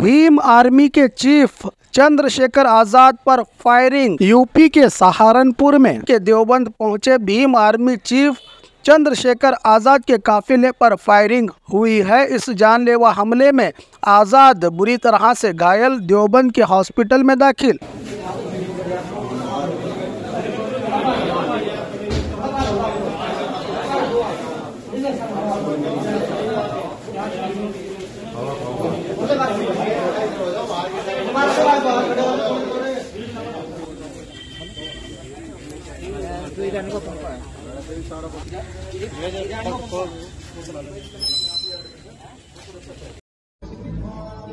Bhim army के chief Chandrashekhar Azad पर firing, UP के सहारनपुर में के देवबंद पहुँचे भीम आर्मी चीफ चंद्रशेखर आज़ाद के काफिले पर फायरिंग हुई है। इस जानलेवा हमले में आज़ाद बुरी तरह से घायल देवबंद के हॉस्पिटल में दाखिल।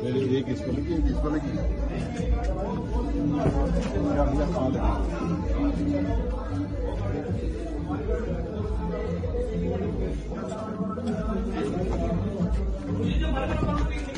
मेरी एक इसको लगी एक इसको लगी गाड़ी ढूंढो कौन मार